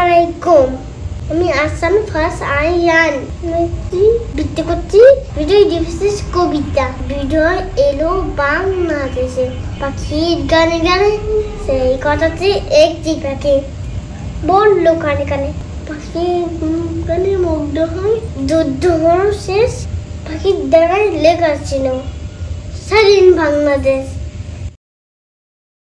আলাইকুম আমি Assam first Ian বৃত্তি করছি, ভিডিও ডিভিসিস কবিতা। ভিডিও এলো বাংলাদেশে। পাখির গানে গানে, সেই কথাতে একটি পাখি বলল কানে কানে, পাখি গানে মুগ্ধ হয় যুদ্ধ হল শেষ। পাখির দ্বারাই লেখা ছিল, স্বাধীন বাংলাদেশ।